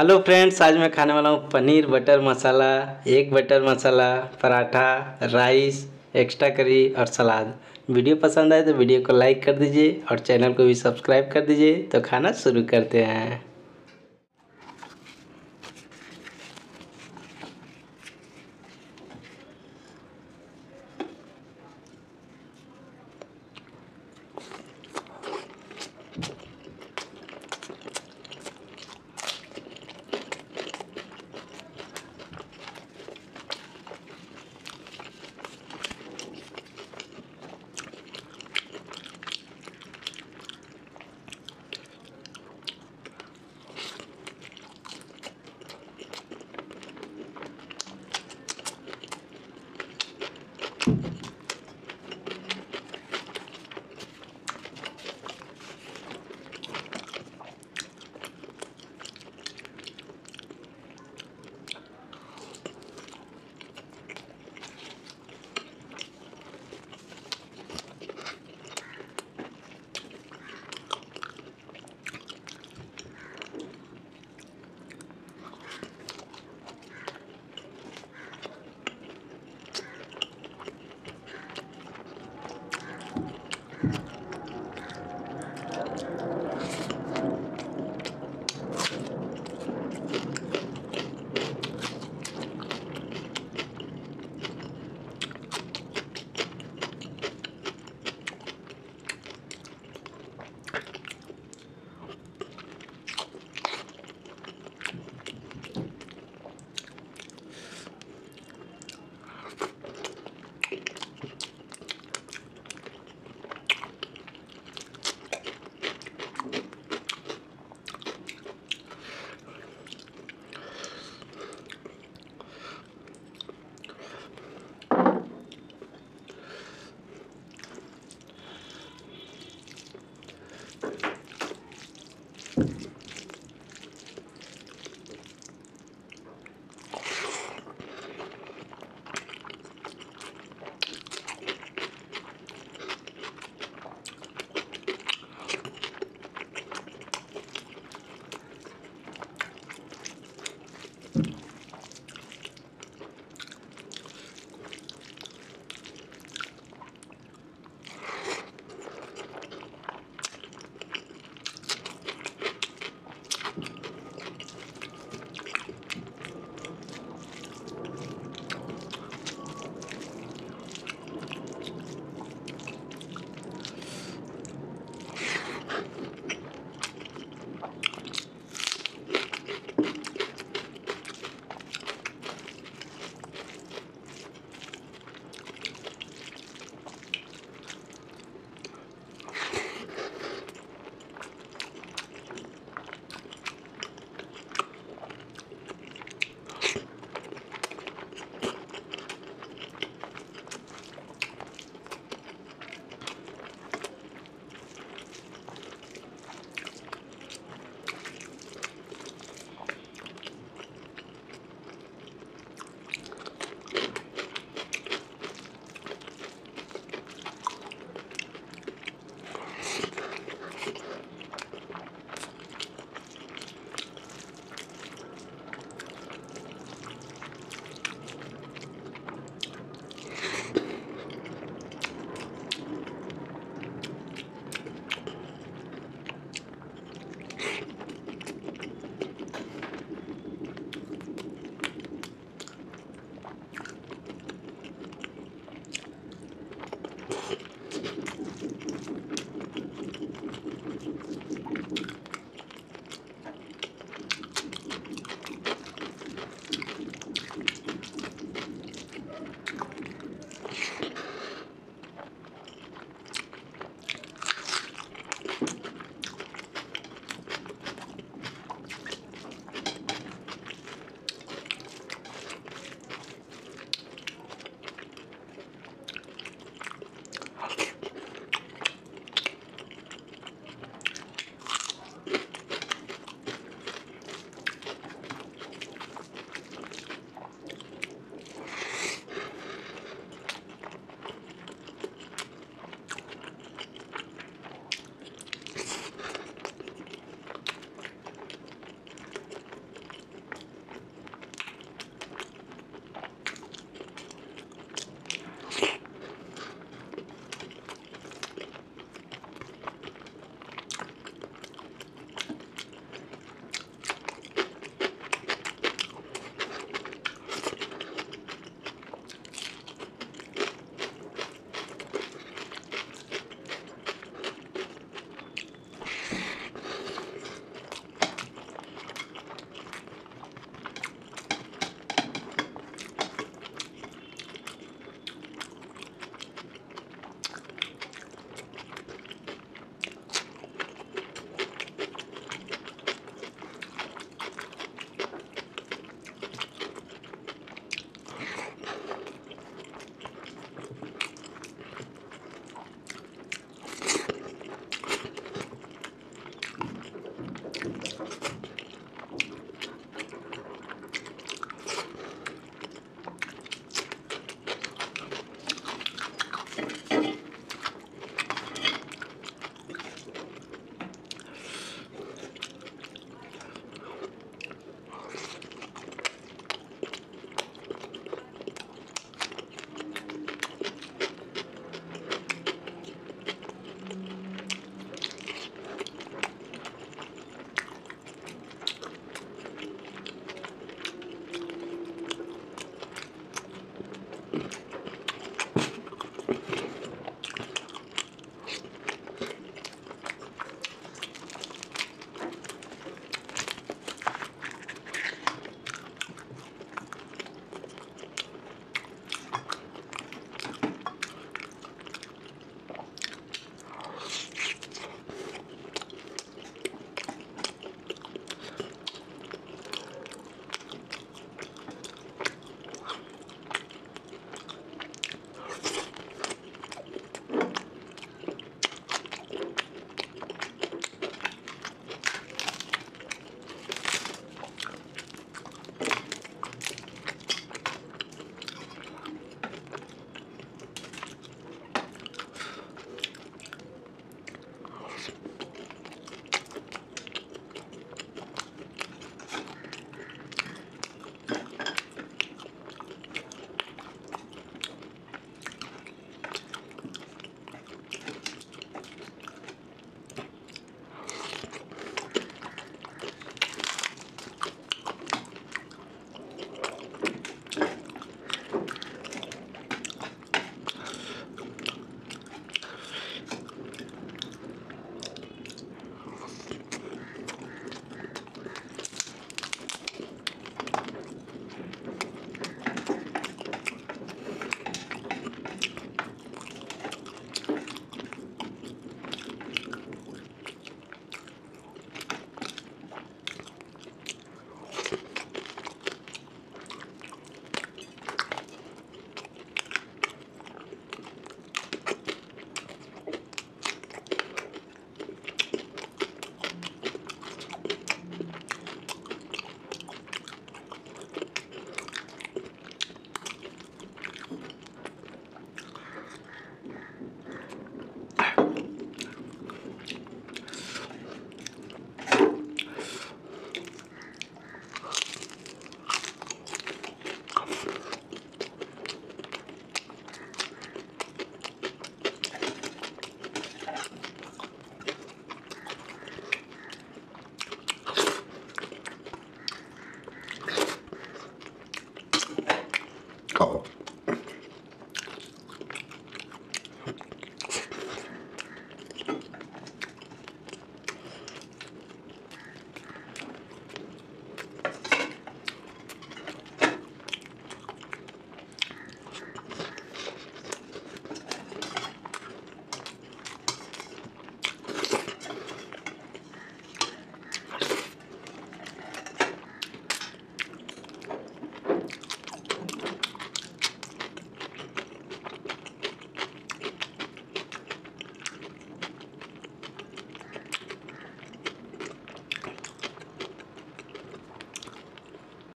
Hello friends आज मैं खाने वाला हूँ paneer butter masala egg butter masala, paratha rice extra curry और सलाद वीडियो पसंद आए तो वीडियो को लाइक कर दीजिए और चैनल को भी सब्सक्राइब कर दीजिए। तो खाना शुरू करते हैं।